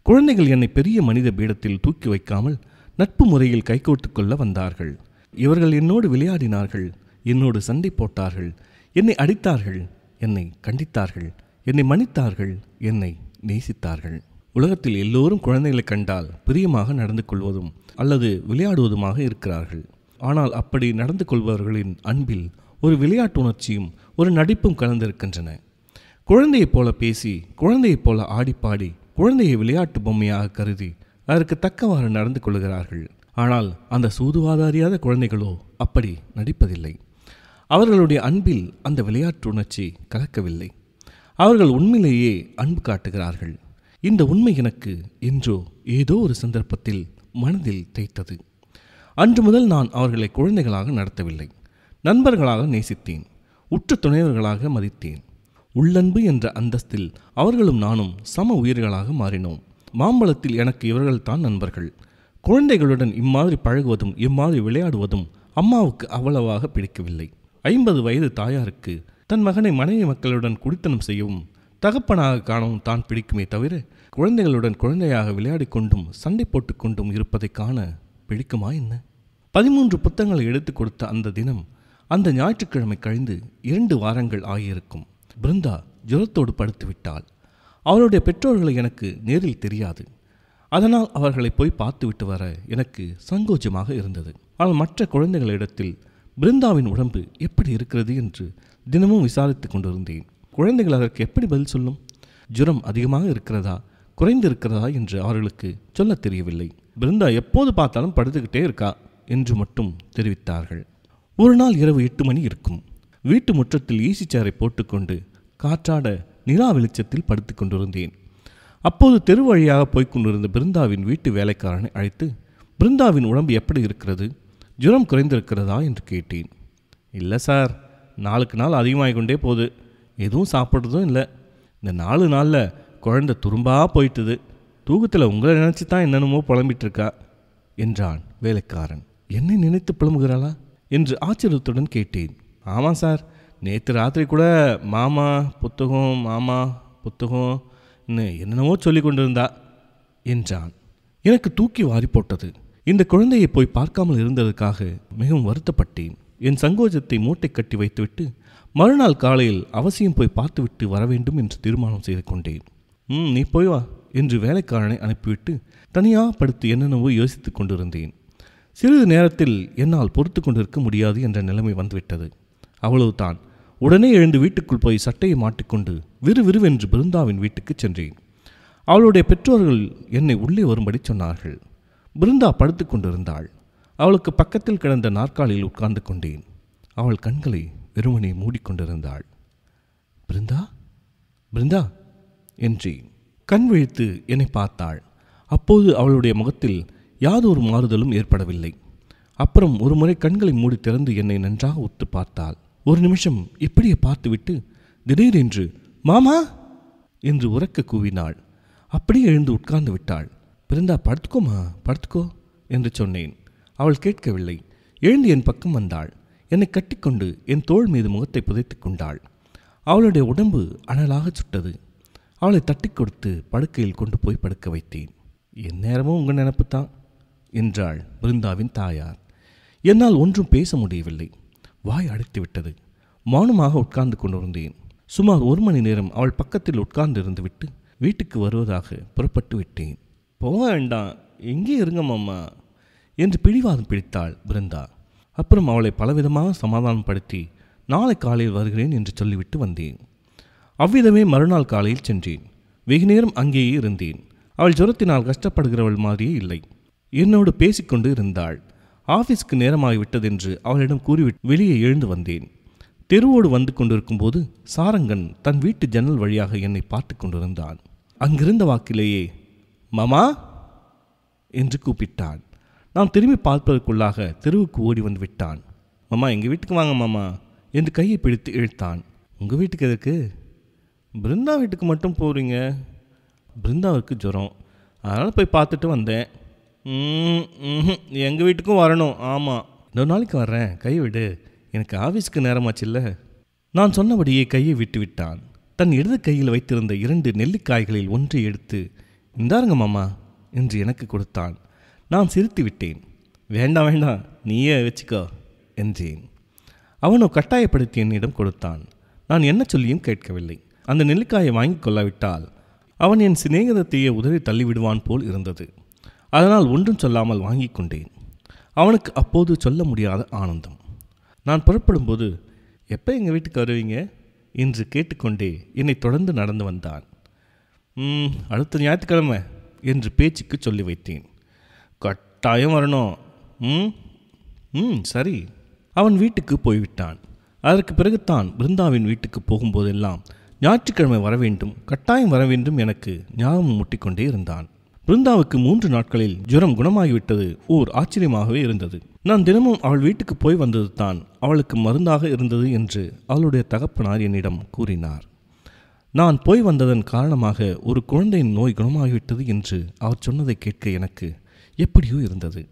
Speaker 1: குழந்தைகள் என்னை பெரிய மனித பீடத்தில் தூக்கி வைக்காமல் நட்பு முறையில் கைகோர்த்து கொள்ள வந்தார்கள். இவர்கள் என்னோடு விளையாடினார்கள் என்னோடு சண்டை போட்டார்கள் என்னை அடித்தார்கள் என்னை கண்டித்தார்கள் என்னை மன்னித்தார்கள் என்னை நேசித்தார்கள். உலகத்தில் எல்லோரும் குழந்தைகளை கண்டால் பிரியமாக நடந்து கொள்வதும் அல்லது விளையாடுவதுமாக இருக்கிறார்கள். ஆனால் அப்படி நடந்து கொள்பவர்களின் அன்பில் ஒரு விளையாட்டு உணர்ச்சியும் ஒரு நடிப்பும் கலந்திருக்கின்றன. குழந்தையைப் போல பேசி குழந்தையைப் போல ஆடிப்பாடி குழந்தையை விளையாட்டு பொம்மையாக கருதி அதற்கு தக்கவாறு நடந்து கொள்கிறார்கள். ஆனால் அந்த சூதுவாத அறியாத குழந்தைகளோ அப்படி நடிப்பதில்லை. அவர்களுடைய அன்பில் அந்த விளையாட்டு உணர்ச்சி கலக்கவில்லை. அவர்கள் உண்மையிலேயே அன்பு காட்டுகிறார்கள். இந்த உண்மை எனக்கு என்றோ ஏதோ ஒரு சந்தர்ப்பத்தில் மனதில் தைத்தது அன்று முதல் நான் அவர்களை குழந்தைகளாக நடத்தவில்லை. நண்பர்களாக நேசித்தேன். உற்ற துணைவர்களாக மதித்தேன். உள்ளன்பு என்ற அந்தஸ்தில் அவர்களும் நானும் சம உயிர்களாக மாறினோம். மாம்பழத்தில் எனக்கு இவர்கள்தான் நண்பர்கள். குழந்தைகளுடன் இம்மாதிரி பழகுவதும் இம்மாதிரி விளையாடுவதும் அம்மாவுக்கு அவ்வளவாக பிடிக்கவில்லை. ஐம்பது வயது தாயாருக்கு தன் மகனை மனைவி மக்களுடன் குடித்தனம் செய்யவும் தகப்பனாக காணவும் தான் பிடிக்குமே தவிர குழந்தைகளுடன் குழந்தையாக விளையாடிக் கொண்டும் சண்டை போட்டுக்கொண்டும் இருப்பதை காண பிடிக்குமா என்ன? பதிமூன்று புத்தகங்களை எடுத்து கொடுத்த அந்த தினம் அந்த ஞாயிற்றுக்கிழமை கழிந்து இரண்டு வாரங்கள் ஆகியிருக்கும். பிருந்தா ஜுரத்தோடு படுத்து விட்டாள். அவளுடைய பெற்றோர்களை எனக்கு நேரில் தெரியாது. அதனால் அவர்களை போய் பார்த்துவிட்டு வர எனக்கு சங்கோச்சமாக இருந்தது. ஆனால் மற்ற குழந்தைகளிடத்தில் பிருந்தாவின் உடம்பு எப்படி இருக்கிறது என்று தினமும் விசாரித்து கொண்டிருந்தேன். குழந்தைகள் அதற்கு எப்படி பதில் சொல்லும்? ஜுரம் அதிகமாக இருக்கிறதா? குறைந்து இருக்கிறதா? என்று அவர்களுக்கு சொல்லத் தெரியவில்லை. பிருந்தா எப்போது பார்த்தாலும் படுத்துக்கிட்டே இருக்கா? என்று மட்டும் தெரிவித்தார்கள். ஒரு நாள் இரவு எட்டு மணி இருக்கும். வீட்டு முற்றத்தில் ஈசி சேரை போட்டுக்கொண்டு காற்றாட நிலா வெளிச்சத்தில் படுத்து கொண்டிருந்தேன். அப்போது தெரு வழியாக போய்க்கொண்டிருந்த பிருந்தாவின் வீட்டு வேலைக்காரனை அழைத்து பிருந்தாவின் உடம்பு எப்படி இருக்கிறது? ஜுரம் குறைந்திருக்கிறதா? என்று கேட்டேன். இல்லை சார். நாளுக்கு நாள் அதிகமாகிக்கொண்டே போகுது. எதுவும் சாப்பிட்றதும் இல்லை. இந்த நாலு நாளில் குழந்தை துரும்பாக போயிட்டுது. தூக்கத்தில் உங்களை நினச்சி தான் என்னென்னமோ புலம்பிட்டுருக்கா என்றான் வேலைக்காரன். என்னை நினைத்து புலம்புகிறாளா? என்று ஆச்சரியத்துடன் கேட்டேன். ஆமாம் சார் நேற்று ராத்திரி கூட மாமா புத்தகம் மாமா புத்தகம் என்னென்னவோ சொல்லி கொண்டிருந்தா என்றான். எனக்கு தூக்கி வாரி போட்டது. இந்த குழந்தையை போய் பார்க்காமல் இருந்ததற்காக மிகவும் வருத்தப்பட்டேன். என் சங்கோஜத்தை மூட்டை கட்டி வைத்துவிட்டு மறுநாள் காலையில் அவசியம் போய் பார்த்துவிட்டு வர வேண்டும் என்று தீர்மானம் செய்து கொண்டேன். ம் நீ போய் வா என்று வேலைக்காரனை அனுப்பிவிட்டு தனியாக படுத்து என்னென்னவோ யோசித்துக் கொண்டிருந்தேன். சிறிது நேரத்தில் என்னால் பொறுத்து கொண்டிருக்க முடியாது என்ற நிலைமை வந்துவிட்டது. அவ்வளவுதான். உடனே எழுந்து வீட்டுக்குள் போய் சட்டையை மாட்டிக்கொண்டு விறுவிறுவென்று பிருந்தாவின் வீட்டுக்கு சென்றேன். அவளுடைய பெற்றோர்கள் என்னை உள்ளே வரும்படி சொன்னார்கள். பிருந்தா படுத்து கொண்டிருந்தாள். அவளுக்கு பக்கத்தில் கிடந்த நாற்காலியில் உட்கார்ந்து கொண்டேன். அவள் கண்களை வெறுமனை மூடிக்கொண்டிருந்தாள். பிருந்தா பிருந்தா என்றேன் கண் விழித்து என்னை பார்த்தாள். அப்போது அவளுடைய முகத்தில் யாதொரு மாறுதலும் ஏற்படவில்லை. அப்புறம் ஒரு முறை கண்களை மூடி திறந்து என்னை நன்றாக ஒத்து பார்த்தாள். ஒரு நிமிஷம் இப்படியே பார்த்துவிட்டு திடீரென்று மாமா! என்று உறக்க கூவினாள். அப்படியே எழுந்து உட்கார்ந்து விட்டாள். பிருந்தா படுத்துக்கோமா படுத்துக்கோ என்று சொன்னேன். அவள் கேட்கவில்லை. எழுந்து என் பக்கம் வந்தாள். என்னை கட்டிக்கொண்டு என் தோள் மீது முகத்தை புதைத்துக் கொண்டாள். அவளுடைய உடம்பு அனலாக சுட்டது. அவளை தட்டி கொடுத்து படுக்கையில் கொண்டு போய் படுக்க வைத்தேன். என் நேரமும் உங்கள் நினப்பு தான் என்றாள் பிருந்தாவின் தாயார். என்னால் ஒன்றும் பேச முடியவில்லை. வாய் அடைத்து விட்டது மௌனமாக உட்கார்ந்து கொண்டிருந்தேன். சுமார் ஒரு மணி நேரம் அவள் பக்கத்தில் உட்கார்ந்து இருந்துவிட்டு வீட்டுக்கு வருவதாக புறப்பட்டு விட்டேன். போக வேண்டாம். எங்கே இருங்க மாமா என்று பிடிவாதம் பிடித்தாள் பிருந்தா. அப்புறம் அவளை பலவிதமாக சமாதானப்படுத்தி நாளை காலையில் வருகிறேன் என்று சொல்லிவிட்டு வந்தேன். அவ்விதமே மறுநாள் காலையில் சென்றேன். வெகு நேரம் அங்கேயே இருந்தேன். அவள் ஜுரத்தினால் கஷ்டப்படுகிறவள் மாதிரியே இல்லை. என்னோடு பேசிக்கொண்டு இருந்தாள். ஆஃபீஸ்க்கு நேரமாகிவிட்டதென்று அவளிடம் கூறிவிட்டு வெளியே எழுந்து வந்தேன். தெருவோடு வந்து கொண்டிருக்கும்போது சாரங்கன் தன் வீட்டு ஜன்னல் வழியாக என்னை பார்த்து கொண்டிருந்தான். அங்கிருந்த வாக்கிலேயே மாமா! என்று கூப்பிட்டான். நான் திரும்பி பார்ப்பதற்குள்ளாக தெருவுக்கு ஓடி வந்து விட்டான். மாமா எங்கள் வீட்டுக்கு வாங்க மாமா என்று கையை பிடித்து இழுத்தான். உங்கள் வீட்டுக்கு எதுக்கு? பிருந்தா வீட்டுக்கு மட்டும் போகிறீங்க பிருந்தாவுக்கு ஜுரம். அதனால் போய் பார்த்துட்டு வந்தேன். எங்கள் வீட்டுக்கும் வரணும். ஆமாம் இன்னொரு நாளைக்கு வர்றேன். கை விடு. எனக்கு ஆஃபீஸ்க்கு நேரமாச்சுல்ல. நான் சொன்னபடியே கையை விட்டு விட்டான். தன் இடது கையில் வைத்திருந்த இரண்டு நெல்லிக்காய்களில் ஒன்றை எடுத்து இந்தாருங்க மாமா என்று எனக்கு கொடுத்தான். நான் சிரித்து விட்டேன். வேண்டாம் வேண்டாம் நீயே வச்சுக்கோ என்றேன். அவனோ கட்டாயப்படுத்தி என்னிடம் கொடுத்தான். நான் என்ன சொல்லியும் கேட்கவில்லை. அந்த நெல்லிக்காயை வாங்கிக் கொள்ளாவிட்டால் அவன் என் சிநேகிதத்தையே உதறி தள்ளிவிடுவான் போல் இருந்தது. அதனால் ஒன்றும் சொல்லாமல் வாங்கி கொண்டேன். அவனுக்கு அப்போது சொல்ல முடியாத ஆனந்தம். நான் புறப்படும்போது எப்போ எங்கள் வீட்டுக்கு வருவீங்க? என்று கேட்டுக்கொண்டே என்னை தொடர்ந்து நடந்து வந்தான். "ம், அடுத்த ஞாயிற்றுக்கிழமை என்று பேச்சுக்கு சொல்லி வைத்தேன். கட்டாயம் வரணும். ம்? ம் சரி. அவன் வீட்டுக்கு போய்விட்டான். அதற்கு பிறகுதான் பிருந்தாவின் வீட்டுக்கு போகும்போதெல்லாம் ஞாயிற்றுக்கிழமை வர வேண்டும் கட்டாயம் வர வேண்டும் எனக்கு ஞாபகம் முட்டிக்கொண்டே இருந்தான். பிருந்தாவுக்கு மூன்று நாட்களில் ஜுரம் குணமாகிவிட்டது ஓர் ஆச்சரியமாகவே இருந்தது. நான் தினமும் அவள் வீட்டுக்கு போய் வந்தது தான் அவளுக்கு மருந்தாக இருந்தது என்று அவளுடைய தகப்பனார் என்னிடம் கூறினார். நான் போய் வந்ததன் காரணமாக ஒரு குழந்தையின் நோய் குணமாகிவிட்டது என்று அவர் சொன்னதை கேட்க எனக்கு எப்படியோ இருந்தது.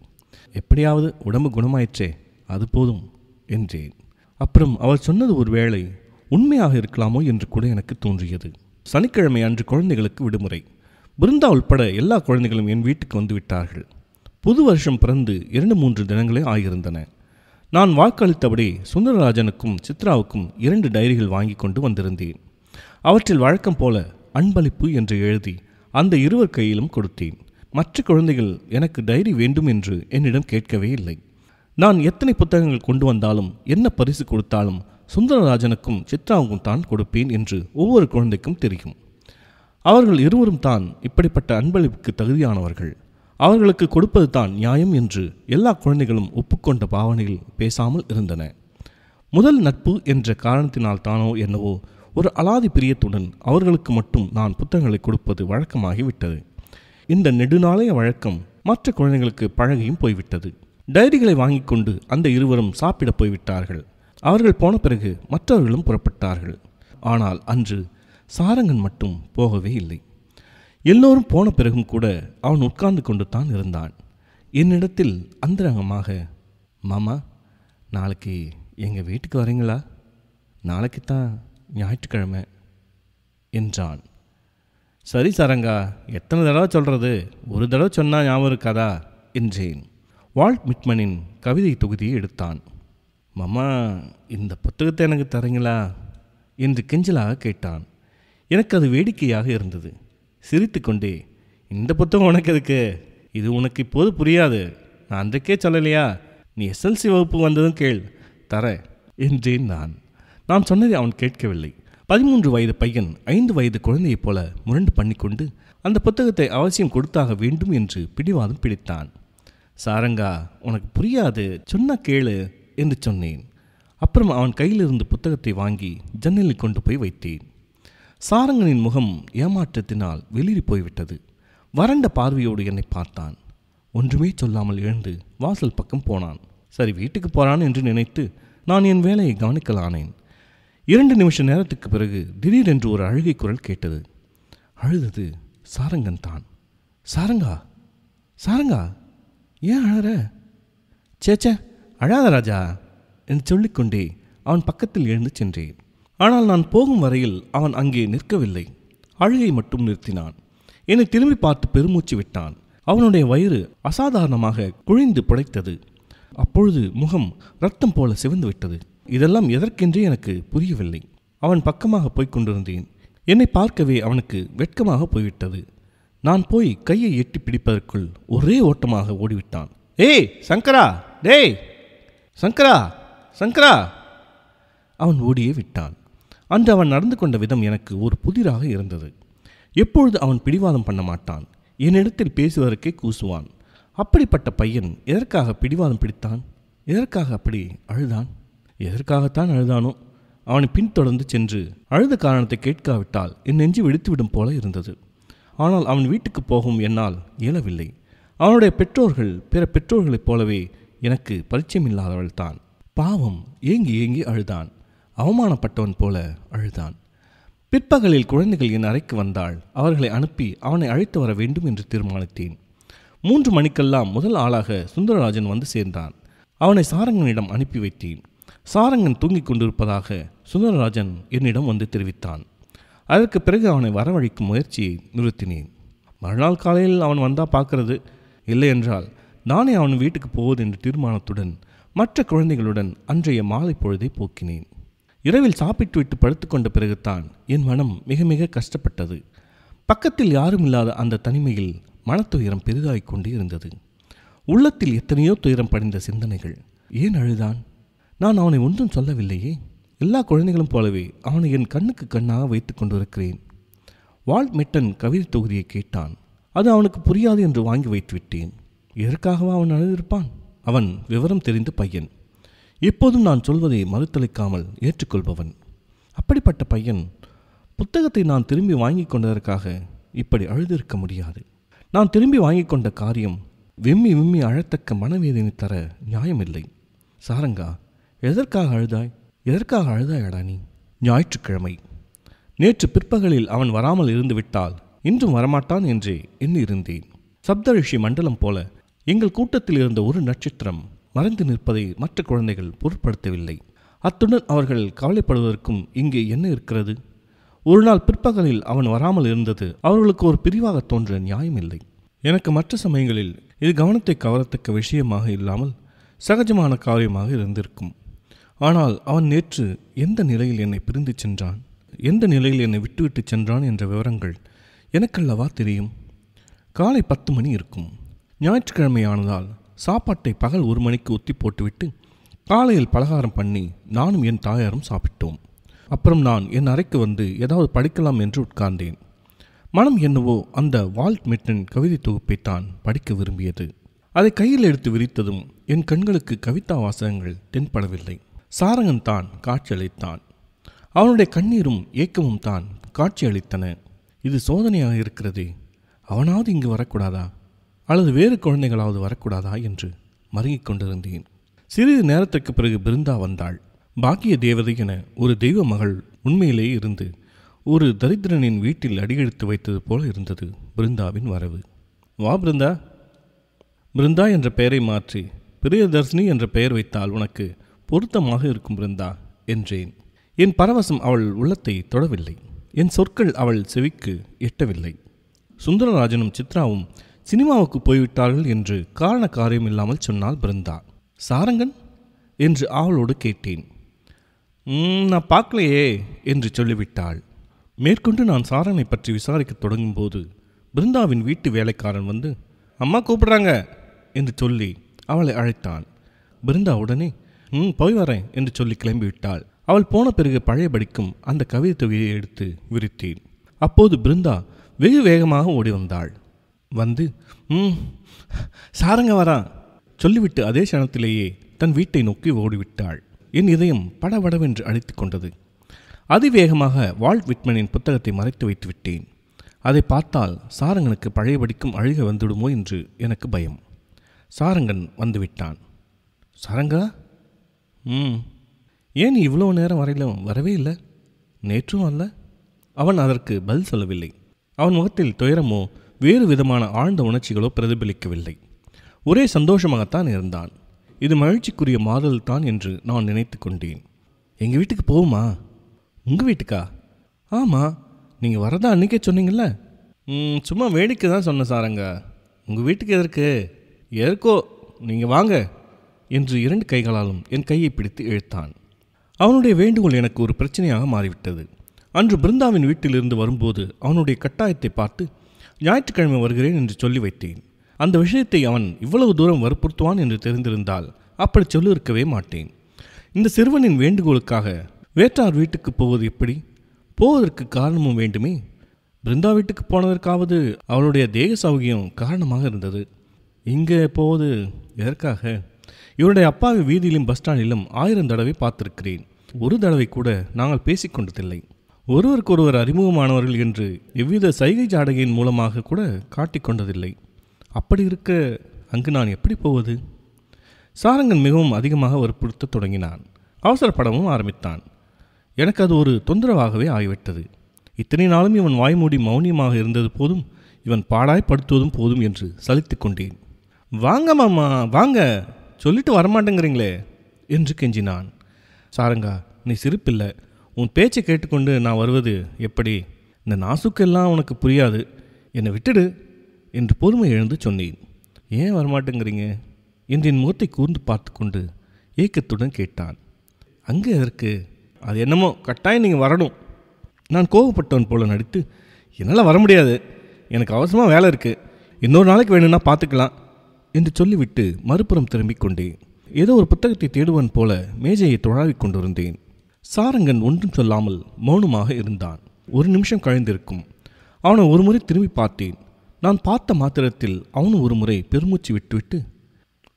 Speaker 1: எப்படியாவது உடம்பு குணமாயிற்றே அது போதும் என்றேன். அப்புறம் அவள் சொன்னது ஒரு வேளை உண்மையாக இருக்கலாமோ என்று கூட எனக்கு தோன்றியது. சனிக்கிழமை அன்று குழந்தைகளுக்கு விடுமுறை. பிருந்தா உள்பட எல்லா குழந்தைகளும் என் வீட்டுக்கு வந்து விட்டார்கள். புது வருஷம் பிறந்து இரண்டு மூன்று தினங்களே ஆகியிருந்தன நான் வாக்களித்தபடி சுந்தரராஜனுக்கும் சித்ராவுக்கும் இரண்டு டைரிகள் வாங்கி கொண்டு வந்திருந்தேன். அவற்றில் வழக்கம் போல அன்பளிப்பு என்று எழுதி அந்த இருவர் கையிலும் கொடுத்தேன். மற்ற குழந்தைகள் எனக்கு டைரி வேண்டும் என்று என்னிடம் கேட்கவே இல்லை. நான் எத்தனை புத்தகங்கள் கொண்டு வந்தாலும் என்ன பரிசு கொடுத்தாலும் சுந்தரராஜனுக்கும் சித்ராவுக்கும் தான் கொடுப்பேன் என்று ஒவ்வொரு குழந்தைக்கும் தெரியும். அவர்கள் இருவரும் தான் இப்படிப்பட்ட அன்பளிப்புக்கு தகுதியானவர்கள். அவர்களுக்கு கொடுப்பது தான் நியாயம் என்று எல்லா குழந்தைகளும் ஒப்புக்கொண்ட பாவனையில் பேசாமல் இருந்தன. முதல் நட்பு என்ற காரணத்தினால் தானோ என்னவோ ஒரு அலாதி பிரியத்துடன் அவர்களுக்கு மட்டும் நான் புத்தகங்களை கொடுப்பது வழக்கமாகிவிட்டது. இந்த நெடுநாளைய வழக்கம் மற்ற குழந்தைகளுக்கு பழகியும் போய்விட்டது. டைரிகளை வாங்கிக் கொண்டு அந்த இருவரும் சாப்பிட போய்விட்டார்கள். அவர்கள் போன பிறகு மற்றவர்களும் புறப்பட்டார்கள். ஆனால் அன்று சாரங்கன் மட்டும் போகவே இல்லை. எல்லோரும் போன பிறகும் கூட அவன் உட்கார்ந்து கொண்டு தான் இருந்தான். என்னிடத்தில் அந்தரங்கமாக மாமா நாளைக்கு எங்கள் வீட்டுக்கு வரீங்களா? நாளைக்கு தான் ஞாயிற்றுக்கிழமை என்றான். சரி சரங்கா எத்தனை தடவை சொல்கிறது ஒரு தடவை சொன்னால் ஞாபகம் இருக்காதா? என்றேன். வால்ட் மிட்மனின் கவிதை தொகுதியை எடுத்தான். மாமா இந்த புத்தகத்தை எனக்கு தரீங்களா? என்று கெஞ்சலாக கேட்டான். எனக்கு அது வேடிக்கையாக இருந்தது. சிரித்துக்கொண்டே இந்த புத்தகம் உனக்கு எதுக்கு? இது உனக்கு இப்போது புரியாது. நான் அன்றைக்கே சொல்லலையா? நீ எஸ்எல்சி வகுப்பு வந்ததும் கேள் தர என்றேன் நான். நான் சொன்னதை அவன் கேட்கவில்லை. பதிமூன்று வயது பையன் ஐந்து வயது குழந்தையைப் போல முரண்டு பண்ணிக்கொண்டு அந்த புத்தகத்தை அவசியம் கொடுத்தாக வேண்டும் என்று பிடிவாதம் பிடித்தான். சாரங்கா உனக்கு புரியாது. சொன்னா கேளு என்று சொன்னேன். அப்புறம் அவன் கையிலிருந்து புத்தகத்தை வாங்கி ஜன்னலில் கொண்டு போய் வைத்தேன். சாரங்கனின் முகம் ஏமாற்றத்தினால் வெளிரி போய்விட்டது. வறண்ட பார்வையோடு என்னை பார்த்தான். ஒன்றுமே சொல்லாமல் எழுந்து வாசல் பக்கம் போனான். சரி வீட்டுக்கு போறான் என்று நினைத்து நான் என் வேலையை கவனிக்கலானேன். இரண்டு நிமிஷ நேரத்துக்கு பிறகு திடீரென்று ஒரு அழுகை குரல் கேட்டது. அழுதது சாரங்கன் தான். சாரங்கா சாரங்கா ஏன் அழற? சேச்சே அழாத ராஜா என்று சொல்லிக்கொண்டே அவன் பக்கத்தில் எழுந்து சென்றேன். ஆனால் நான் போகும் வரையில் அவன் அங்கே நிற்கவில்லை. அழுகை மட்டும் நிறுத்தினான். என்னை திரும்பி பார்த்து பெருமூச்சு விட்டான். அவனுடைய வயிறு அசாதாரணமாக குழிந்து புடைத்தது அப்பொழுது முகம் ரத்தம் போல சிவந்து விட்டது இதெல்லாம் எதற்கென்றே எனக்கு புரியவில்லை. அவன் பக்கமாக போய்க் கொண்டிருந்தேன். என்னை பார்க்கவே அவனுக்கு வெட்கமாக போய்விட்டது. நான் போய் கையை எட்டி பிடிப்பதற்குள் ஒரே ஓட்டமாக ஓடிவிட்டான். ஏய் சங்கரா! டேய்! சங்கரா! சங்கரா! அவன் ஓடியே விட்டான். அன்று அவன் நடந்து கொண்ட விதம் எனக்கு ஒரு புதிராக இருந்தது. எப்பொழுது அவன் பிடிவாதம் பண்ண மாட்டான்? என்னிடத்தில் பேசுவதற்கே கூசுவான். அப்படிப்பட்ட பையன் எதற்காக பிடிவாதம் பிடித்தான்? எதற்காக அப்படி அழுதான்? எதற்காகத்தான் அழுதானோ அவனை பின்தொடர்ந்து சென்று அழுத காரணத்தை கேட்காவிட்டால் என் நெஞ்சு வெடித்துவிடும் போல இருந்தது. ஆனால் அவன் வீட்டுக்கு போகும் என்னால் இயலவில்லை. அவனுடைய பெற்றோர்கள் பிற பெற்றோர்களைப் போலவே எனக்கு பரிச்சயமில்லாதவள்தான் பாவம் ஏங்கி ஏங்கி அழுதான். அவமானப்பட்டவன் போல அழுதான். பிற்பகலில் குழந்தைகள் என் அறைக்கு வந்தால் அவர்களை அனுப்பி அவனை அழைத்து வர வேண்டும் என்று தீர்மானித்தேன். மூன்று மணிக்கெல்லாம் முதல் ஆளாக சுந்தரராஜன் வந்து சேர்ந்தான். அவனை சாரங்கனிடம் அனுப்பி வைத்தேன். சாரங்கன் தூங்கிக் கொண்டிருப்பதாக சுந்தரராஜன் என்னிடம் வந்து தெரிவித்தான். அதற்கு பிறகு அவனை வரவழைக்கும் முயற்சியை நிறுத்தினேன். மறுநாள் காலையில் அவன் வந்தா பார்க்கறது இல்லை என்றால் நானே அவன் வீட்டுக்கு போவது என்ற தீர்மானத்துடன் மற்ற குழந்தைகளுடன் அன்றைய மாலை பொழுதை போக்கினேன். இரவில் சாப்பிட்டுவிட்டு படுத்துக்கொண்ட பிறகுதான் என் மனம் மிக மிக கஷ்டப்பட்டது. பக்கத்தில் யாரும் இல்லாத அந்த தனிமையில் மனத்துயரம் பெரிதாகிக் கொண்டே இருந்தது. உள்ளத்தில் எத்தனையோ துயரம் படிந்த சிந்தனைகள் ஏன் அழுதான்? நான் அவனை ஒன்றும் சொல்லவில்லையே. எல்லா குழந்தைகளும் போலவே அவனை என் கண்ணுக்கு கண்ணாக வைத்துக் கொண்டிருக்கிறேன். வால்ட் மெட்டன் கவிதை தொகுதியை கேட்டான். அது அவனுக்கு புரியாது என்று வாங்கி வைத்து விட்டேன் எதற்காகவா அவன் அழுதிருப்பான்? அவன் விவரம் தெரிந்த பையன். எப்போதும் நான் சொல்வதை மறுத்தளிக்காமல் ஏற்றுக்கொள்பவன். அப்படிப்பட்ட பையன் புத்தகத்தை நான் திரும்பி வாங்கி கொண்டதற்காக இப்படி அழுதிருக்க முடியாது. நான் திரும்பி வாங்கி கொண்ட காரியம் விம்மி விம்மி அழத்தக்க மனவேதனை தர நியாயமில்லை. சாரங்கா எதற்காக அழுதாய்? எதற்காக அழுதாயடா நீ? ஞாயிற்றுக்கிழமை. நேற்று பிற்பகலில் அவன் வராமல் இருந்து விட்டால் இன்றும் வரமாட்டான் என்றே எண்ணியிருந்தேன். சப்தரிஷி மண்டலம் போல எங்கள் கூட்டத்தில் இருந்த ஒரு நட்சத்திரம் மறைந்து நிற்பதை மற்ற குழந்தைகள் பொருட்படுத்தவில்லை. அத்துடன் அவர்கள் கவலைப்படுவதற்கும் இங்கே என்ன இருக்கிறது? ஒரு நாள் பிற்பகலில் அவன் வராமல் இருந்தது அவர்களுக்கு ஒரு பிரிவாக தோன்ற நியாயமில்லை. எனக்கு மற்ற சமயங்களில் இது கவனத்தை கவரத்தக்க விஷயமாக இல்லாமல் சகஜமான காரியமாக இருந்திருக்கும். ஆனால் அவன் நேற்று எந்த நிலையில் என்னை பிரிந்து சென்றான்? எந்த நிலையில் என்னை விட்டுவிட்டு சென்றான் என்ற விவரங்கள் எனக்கல்லவா தெரியும்? காலை பத்து மணி இருக்கும். ஞாயிற்றுக்கிழமை ஆனதால் சாப்பாட்டை பகல் ஒரு மணிக்கு ஒத்தி போட்டுவிட்டு காலையில் பலகாரம் பண்ணி நானும் என் தாயாரும் சாப்பிட்டோம். அப்புறம் நான் என் அறைக்கு வந்து ஏதாவது படிக்கலாம் என்று உட்கார்ந்தேன். மனம் என்னவோ அந்த வால்ட் மிட்டன் கவிதை தொகுப்பைத்தான் படிக்க விரும்பியது. அதை கையில் எடுத்து விரித்ததும் என் கண்களுக்கு கவிதா வாசகங்கள் தென்படவில்லை. சாரகன் தான் காட்சியளித்தான். அவனுடைய கண்ணீரும் ஏக்கமும் தான் காட்சியளித்தன. இது சோதனையாக இருக்கிறதே. அவனாவது இங்கு வரக்கூடாதா? அல்லது வேறு குழந்தைகளாவது வரக்கூடாதா? என்று மறுங்கிக் கொண்டிருந்தேன். சிறிது நேரத்திற்கு பிறகு பிருந்தா வந்தாள். பாக்கிய தேவதை என ஒரு தெய்வ மகள் உண்மையிலேயே இருந்து ஒரு தரித்திரனின் வீட்டில் அடியெடுத்து வைத்தது போல இருந்தது பிருந்தாவின் வரவு. வா பிருந்தா. பிருந்தா என்ற பெயரை மாற்றி பிரியதர்ஷினி என்ற பெயர் வைத்தால் உனக்கு பொருத்தமாக இருக்கும் பிருந்தா என்றேன். என் பரவசம் அவள் உள்ளத்தை தொடவில்லை. என் சொற்கள் அவள் செவிக்கு எட்டவில்லை. சுந்தரராஜனும் சித்ராவும் சினிமாவுக்கு போய்விட்டார்கள் என்று காரண காரியம் இல்லாமல் சொன்னாள் பிருந்தா. சாரங்கன்? என்று அவளோடு கேட்டேன். நான் பார்க்கலையே என்று சொல்லிவிட்டாள். மேற்கொண்டு நான் சாரனை பற்றி விசாரிக்கத் தொடங்கும்போது பிருந்தாவின் வீட்டு வேலைக்காரன் வந்து அம்மா கூப்பிடுறாங்க என்று சொல்லி அவளை அழைத்தான். பிருந்தா உடனே ம் போய் வரேன் என்று சொல்லி கிளம்பிவிட்டாள். அவள் போன பிறகு பழையபடிக்கும் அந்த கவிதை தொகையை எடுத்து விரித்தேன். அப்போது பிருந்தா வெகு வேகமாக ஓடி வந்தாள். வந்து ம் சாரங்க வரான் சொல்லிவிட்டு அதே கணத்திலேயே தன் வீட்டை நோக்கி ஓடிவிட்டாள். என் இதயம் படபடவென்று அழைத்துக் கொண்டது. அதிவேகமாக வால்ட் விட்மனின் புத்தகத்தை மறைத்து வைத்து விட்டேன். அதை பார்த்தால் சாரங்கனுக்கு பழையபடிக்கும் அழுக வந்துடுமோ என்று எனக்கு பயம். சாரங்கன் வந்துவிட்டான் சாரங்கா? ம். ஏன் நீ இவ்வளோ நேரம் வரையிலும் வரவே இல்லை? நேற்றும் அல்ல. அவன் அதற்கு பதில் சொல்லவில்லை. அவன் முகத்தில் துயரமோ வேறு விதமான ஆழ்ந்த உணர்ச்சிகளோ பிரதிபலிக்கவில்லை. ஒரே சந்தோஷமாகத்தான் இருந்தான். இது மகிழ்ச்சிக்குரிய மாறுதல் தான் என்று நான் நினைத்து கொண்டேன். எங்கள் வீட்டுக்கு போகுமா உங்கள் வீட்டுக்கா? ஆமாம் நீங்கள் வரதா அன்றைக்கே சொன்னீங்கல்ல? சும்மா வேடிக்கை தான் சொன்னேன் சாரங்க. உங்கள் வீட்டுக்கு எதற்கு? எதற்கோ நீங்கள் வாங்க. என்று இரண்டு கைகளாலும் என் கையை பிடித்து இழுத்தான். அவனுடைய வேண்டுகோள் எனக்கு ஒரு பிரச்சனையாக மாறிவிட்டது. அன்று பிருந்தாவின் வீட்டிலிருந்து வரும்போது அவனுடைய கட்டாயத்தை பார்த்து ஞாயிற்றுக்கிழமை வருகிறேன் என்று சொல்லி வைத்தேன். அந்த விஷயத்தை அவன் இவ்வளவு தூரம் வற்புறுத்துவான் என்று தெரிந்திருந்தால் அப்படி சொல்லியிருக்கவே மாட்டேன். இந்த சிறுவனின் வேண்டுகோளுக்காக வேற்றார் வீட்டுக்கு போவது எப்படி? போவதற்கு காரணமும் வேண்டுமே. பிருந்தா வீட்டுக்கு போனதற்காவது அவளுடைய தேக சௌகியம் காரணமாக இருந்தது. இங்கே போவது எதற்காக? இவருடைய அப்பாவை வீதியிலும் பஸ் ஸ்டாண்டிலும் ஆயிரம் தடவை பார்த்திருக்கிறேன். ஒரு தடவை கூட நாங்கள் பேசிக்கொண்டதில்லை. ஒருவருக்கொருவர் அறிமுகமானவர்கள் என்று எவ்வித சைகை ஜாடகையின் மூலமாக கூட காட்டிக்கொண்டதில்லை. அப்படி இருக்க அங்கு நான் எப்படி போவது? சாரங்கன் மிகவும் அதிகமாக வற்புறுத்த தொடங்கினான். அவசரப்படவும் ஆரம்பித்தான். எனக்கு அது ஒரு தொந்தரவாகவே ஆகிவிட்டது. இத்தனை நாளும் இவன் வாய்மூடி மௌனியமாக இருந்தது போதும் இவன் பாடாய் படுத்துவதும் போதும் என்று சலித்து கொண்டேன். வாங்க மாமா வாங்க! சொல்லிட்டு வரமாட்டேங்கிறீங்களே? என்று கெஞ்சினான். சாரங்கா நீ சிரிப்பில்லை. உன் பேச்சை கேட்டுக்கொண்டு நான் வருவது எப்படி? இந்த நாசுக்கெல்லாம் உனக்கு புரியாது. என்னை விட்டுடு என்று பொறுமை எழுந்து சொன்னேன். ஏன் வரமாட்டேங்கிறீங்க? என்று என் முகத்தை கூர்ந்து பார்த்து கொண்டு ஏக்கத்துடன் கேட்டான். அங்கே அதற்கு அது என்னமோ கட்டாயம் நீங்கள் வரணும். நான் கோவப்பட்டவன் போல நடித்து என்னால் வர முடியாது. எனக்கு அவசரமாக வேலை இருக்குது இன்னொரு நாளைக்கு வேணும்னா பார்த்துக்கலாம். என்று சொல்லிவிட்டு மறுபுறம் திரும்பிக் கொண்டேன் ஏதோ ஒரு புத்தகத்தை தேடுவன் போல மேஜையை தொழாவிக் கொண்டிருந்தேன். சாரங்கன் ஒன்றும் சொல்லாமல் மௌனமாக இருந்தான். ஒரு நிமிஷம் கழிந்திருக்கும். அவனை ஒரு முறை திரும்பி பார்த்தேன். நான் பார்த்த மாத்திரத்தில் அவனும் ஒரு முறை பெருமூச்சு விட்டுவிட்டு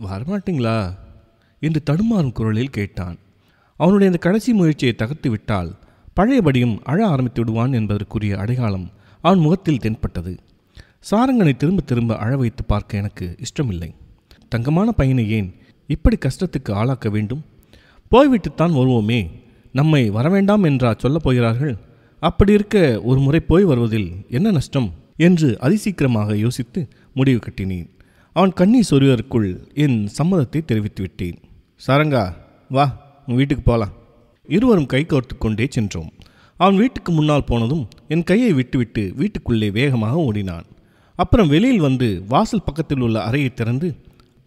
Speaker 1: வரமாட்டீங்களா? என்று தடுமாறும் குரலில் கேட்டான். அவனுடைய அந்த கடைசி முயற்சியை தகர்த்து விட்டால் பழையபடியும் அழ ஆரம்பித்து விடுவான் என்பதற்குரிய அடையாளம் அவன் முகத்தில் தென்பட்டது. சாரங்கனை திரும்ப திரும்ப அழ வைத்து பார்க்க எனக்கு இஷ்டமில்லை. தங்கமான பையனை ஏன் இப்படி கஷ்டத்துக்கு ஆளாக்க வேண்டும்? போய்விட்டுத்தான் வருவோமே. நம்மை வரவேண்டாம் என்றா சொல்லப் போகிறார்கள்? அப்படி இருக்க ஒரு முறை போய் வருவதில் என்ன நஷ்டம்? என்று அதிசீக்கிரமாக யோசித்து முடிவு கட்டினேன். அவன் கண்ணீர் சொருவதற்குள் என் சம்மதத்தை தெரிவித்து விட்டேன். சாரங்கா வா உன் வீட்டுக்கு போகலாம் இருவரும் கை கோர்த்து கொண்டே சென்றோம். அவன் வீட்டுக்கு முன்னால் போனதும் என் கையை விட்டுவிட்டு வீட்டுக்குள்ளே வேகமாக ஓடினான். அப்புறம் வெளியில் வந்து வாசல் பக்கத்தில் உள்ள அறையை திறந்து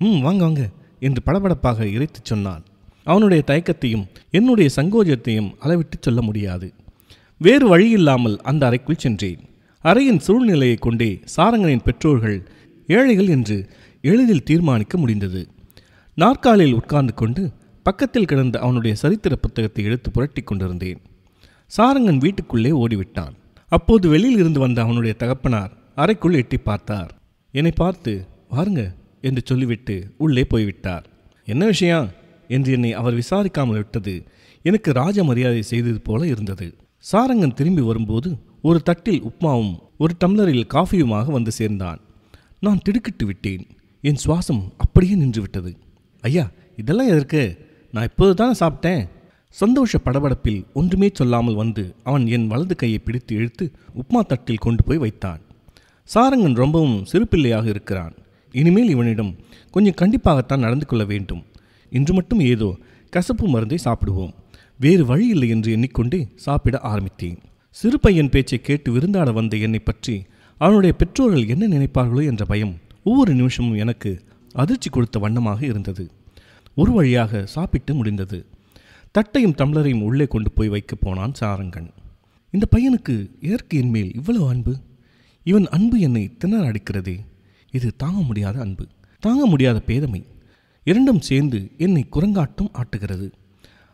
Speaker 1: ம் வாங்க வாங்க என்று படபடப்பாக இறைத்து சொன்னான். அவனுடைய தயக்கத்தையும் என்னுடைய சங்கோஜத்தையும் அளவிட்டு சொல்ல முடியாது. வேறு வழியில்லாமல் அந்த அறைக்குள் சென்றேன். அறையின் சூழ்நிலையை கொண்டே சாரங்கனின் பெற்றோர்கள் ஏழைகள் என்று எளிதில் தீர்மானிக்க முடிந்தது. நாற்காலில் உட்கார்ந்து கொண்டு பக்கத்தில் கிடந்த அவனுடைய சரித்திர புத்தகத்தை எடுத்து புரட்டி கொண்டிருந்தேன். சாரங்கன் வீட்டுக்குள்ளே ஓடிவிட்டான். அப்போது வெளியில் இருந்து வந்த அவனுடைய தகப்பனார் அறைக்குள் எட்டி பார்த்தார். என்னை பார்த்து வாருங்க என்று சொல்லிவிட்டு உள்ளே போய்விட்டார். என்ன விஷயம்? என்று என்னை அவர் விசாரிக்காமல் விட்டது. எனக்கு ராஜ மரியாதை செய்தது போல இருந்தது. சாரங்கன் திரும்பி வரும்போது ஒரு தட்டில் உப்மாவும் ஒரு டம்ளரில் காஃபியுமாக வந்து சேர்ந்தான். நான் திடுக்கிட்டு விட்டேன். என் சுவாசம் அப்படியே நின்று விட்டது ஐயா இதெல்லாம் எதற்கு? நான் இப்போது தானே சாப்பிட்டேன். சந்தோஷ படபடப்பில் ஒன்றுமே சொல்லாமல் வந்து அவன் என் வலது கையை பிடித்து இழுத்து உப்மா தட்டில் கொண்டு போய் வைத்தான். சாரங்கன் ரொம்பவும் சிறுப்பிள்ளையாக இருக்கிறான். இனிமேல் இவனிடம் கொஞ்சம் கண்டிப்பாகத்தான் நடந்து கொள்ள வேண்டும். இன்று மட்டும் ஏதோ கசப்பு மருந்தை சாப்பிடுவோம். வேறு வழி இல்லை என்று எண்ணிக்கொண்டே சாப்பிட ஆரம்பித்தேன். சிறு பையன் பேச்சை கேட்டு விருந்தாட வந்த என்னை பற்றி அவனுடைய பெற்றோர்கள் என்ன நினைப்பார்களோ என்ற பயம் ஒவ்வொரு நிமிஷமும் எனக்கு அதிர்ச்சி கொடுத்த வண்ணமாக இருந்தது. ஒரு வழியாக சாப்பிட்டு முடிந்தது. தட்டையும் டம்ளரையும் உள்ளே கொண்டு போய் வைக்கப் போனான் சாரங்கன். இந்த பையனுக்கு இயற்கையின் மேல் இவ்வளவு அன்பு? இவன் அன்பு என்னை திணற அடிக்கிறதே. இது தாங்க முடியாத அன்பு. தாங்க முடியாத பேதமை. இரண்டும் சேர்ந்து என்னை குரங்காட்டம் ஆட்டுகிறது.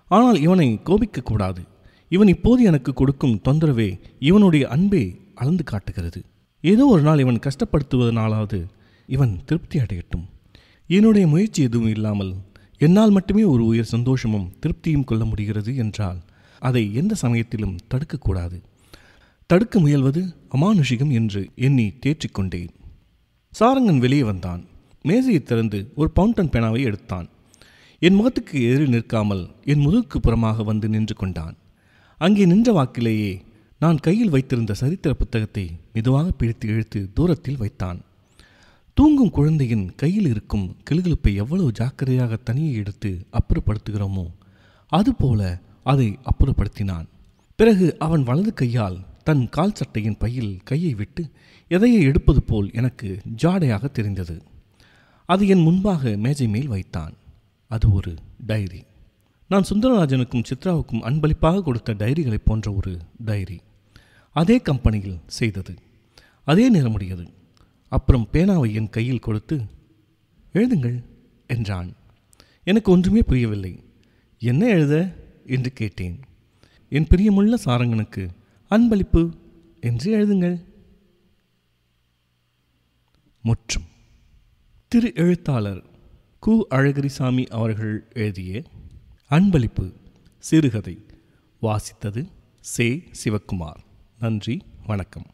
Speaker 1: ஆனால் இவனை கோபிக்கக்கூடாது இவன் இப்போது எனக்கு கொடுக்கும் தொந்தரவே இவனுடைய அன்பே அளந்து காட்டுகிறது. ஏதோ ஒரு நாள் இவன் கஷ்டப்படுத்துவதனாலாவது இவன் திருப்தி அடையட்டும். என்னுடைய முயற்சி எதுவும் இல்லாமல் என்னால் மட்டுமே ஒரு உயர் சந்தோஷமும் திருப்தியும் கொள்ள முடிகிறது என்றால் அதை எந்த சமயத்திலும் தடுக்கக்கூடாது தடுக்க முயல்வது அமானுஷிகம் என்று எண்ணி தேற்றிக்கொண்டேன். சாரங்கன் வெளியே வந்தான். மேசையை திறந்து ஒரு பவுண்டன் பேனாவை எடுத்தான். என் முகத்துக்கு எதிரில் நிற்காமல் என் முதுகுக்கு புறமாக வந்து நின்று கொண்டான். அங்கே நின்ற வாக்கிலேயே நான் கையில் வைத்திருந்த சரித்திர புத்தகத்தை மெதுவாக பிடித்து இழுத்து தூரத்தில் வைத்தான். தூங்கும் குழந்தையின் கையில் இருக்கும் கிளுகிழுப்பை எவ்வளவு ஜாக்கிரதையாக தனியே எடுத்து அப்புறப்படுத்துகிறோமோ அதுபோல அதை அப்புறப்படுத்தினான். பிறகு அவன் வலது கையால் தன் கால் சட்டையின் பையில் கையை விட்டு எதையை எடுப்பது போல் எனக்கு ஜாடையாக தெரிந்தது. அது என் முன்பாக மேஜை மேல் வைத்தான். அது ஒரு டைரி. நான் சுந்தரராஜனுக்கும் சித்ராவுக்கும் அன்பளிப்பாக கொடுத்த டைரிகளைப் போன்ற ஒரு டைரி. அதே கம்பெனியில் செய்தது. அதே நிறமுடையது அப்புறம் பேனாவை என் கையில் கொடுத்து எழுதுங்கள் என்றான். எனக்கு ஒன்றுமே புரியவில்லை. என்ன எழுத? என்று கேட்டேன். என் பிரியமுள்ள சாரங்கனுக்கு அன்பளிப்பு என்று எழுதுங்கள். முற்றும். திரு எழுத்தாளர் கு. அழகிரிசாமி அவர்கள் எழுதிய அன்பளிப்பு சிறுகதை வாசித்தது சே. சிவக்குமார். நன்றி. வணக்கம்.